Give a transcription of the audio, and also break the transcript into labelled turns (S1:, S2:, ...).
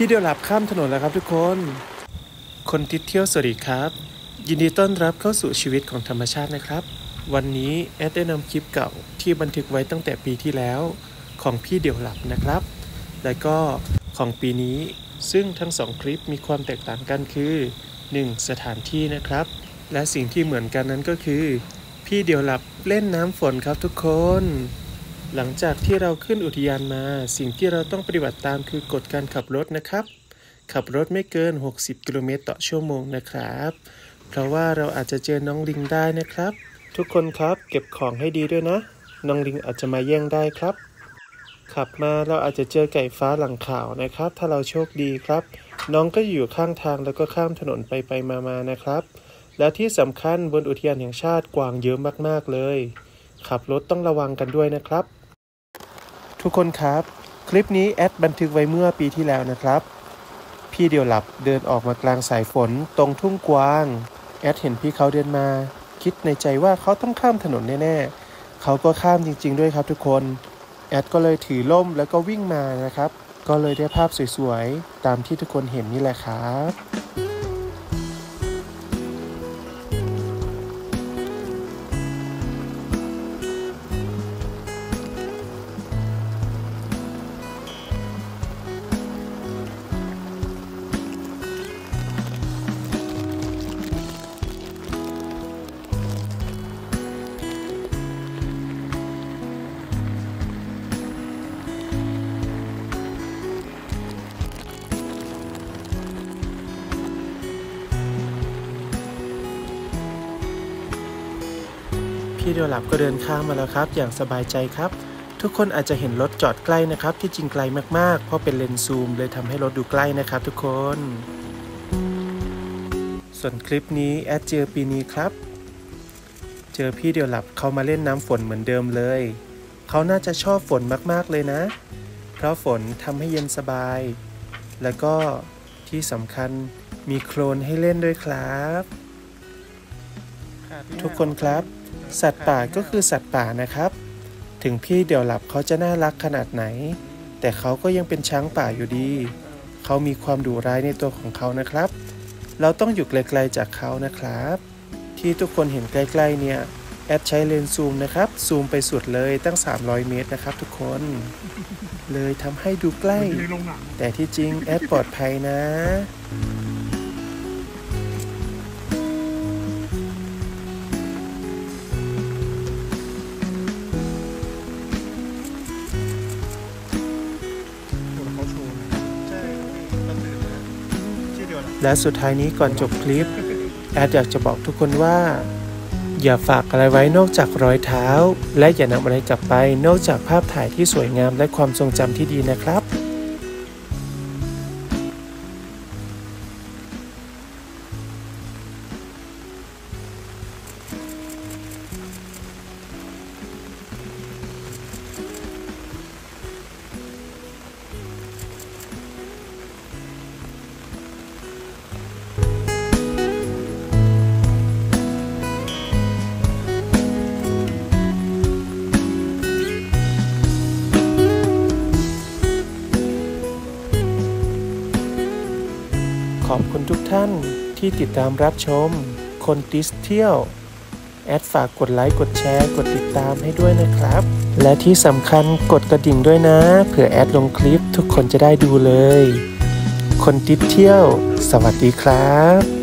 S1: พี่เดียวหลับข้ามถนนแล้วครับทุกคน คนติดเที่ยวสวัสดีครับ ยินดีต้อนรับเข้าสู่ชีวิตของธรรมชาตินะครับ วันนี้แอดได้นำคลิปเก่าที่บันทึกไว้ตั้งแต่ปีที่แล้วของพี่เดียวหลับนะครับ แล้วก็ของปีนี้ซึ่งทั้งสองคลิปมีความแตกต่างกันคือ 1. สถานที่นะครับ และสิ่งที่เหมือนกันนั้นก็คือ พี่เดียวหลับเล่นน้ำฝนครับทุกคน หลังจากที่เราขึ้นอุทยานมา สิ่งที่เราต้องปฏิบัติตามคือกฎการขับรถนะครับ ขับรถไม่เกิน 60 กิโลเมตรต่อชั่วโมงนะครับ เพราะว่าเราอาจจะเจอน้องลิงได้นะครับ ทุกคนครับเก็บของให้ดีด้วยนะ น้องลิงอาจจะมาแย่งได้ครับ ขับมาเราอาจจะเจอไก่ฟ้าหลังข่าวนะครับ ถ้าเราโชคดีครับ น้องก็อยู่ข้างทางแล้วก็ข้ามถนนไปไปมามานะครับ และที่สำคัญบนอุทยานแห่งชาติกวางเยอะมากๆเลย ขับรถต้องระวังกันด้วยนะครับ ทุกคนครับ คลิปนี้แอดบันทึกไว้เมื่อปีที่แล้วนะครับ พี่เดียวหลับเดินออกมากลางสายฝนตรงทุ่งกวาง แอดเห็นพี่เขาเดินมา คิดในใจว่าเขาต้องข้ามถนนแน่ๆ เขาก็ข้ามจริง ๆ ด้วยครับทุกคน แอดก็เลยถือล่มแล้วก็วิ่งมานะครับ ก็เลยได้ภาพสวยๆ ตามที่ทุกคนเห็นนี่แหละครับ พี่เดียวหลับก็เดินข้ามมาแล้วครับ อย่างสบายใจครับ ทุกคนอาจจะเห็นรถจอดใกล้นะครับ ที่จริงไกลมากๆ เพราะเป็นเลนส์ซูมเลยทำให้รถดูใกล้นะครับ ทุกคน ส่วนคลิปนี้แอดเจอปีนี้ครับ เจอพี่เดียวหลับเขามาเล่นน้ำฝนเหมือนเดิมเลย เขาน่าจะชอบฝนมากๆเลยนะ เพราะฝนทำให้เย็นสบาย แล้วก็ที่สำคัญมีโคลนให้เล่นด้วยครับ ทุกคนครับ สัตว์ป่าก็คือสัตว์ป่านะครับ ถึงพี่เดี่ยวหลับเขาจะน่ารักขนาดไหน แต่เขาก็ยังเป็นช้างป่าอยู่ดี เขามีความดุร้ายในตัวของเขานะครับ เราต้องอยู่ไกลๆจากเขานะครับ ที่ทุกคนเห็นใกล้ๆเนี่ยแอดใช้เลนส์ซูมนะครับ ซูมไปสุดเลยตั้ง 300 เมตรนะครับ ทุกคน เลยทำให้ดูใกล้ แต่ที่จริงแอดปลอดภัยนะ และสุดท้ายนี้ก่อนจบคลิป แอดอยากจะบอกทุกคนว่า อย่าฝากอะไรไว้นอกจากรอยเท้า และอย่านำอะไรกลับไปนอกจากภาพถ่ายที่สวยงามและความทรงจำที่ดีนะครับ ขอบคุณทุกท่านที่ติดตามรับชม คนติสเที่ยว แอดฝากกดไลค์ กดแชร์ กดติดตามให้ด้วยนะครับ และที่สำคัญกดกระดิ่งด้วยนะ เผื่อแอดลงคลิปทุกคนจะได้ดูเลย คนติดเที่ยว สวัสดีครับ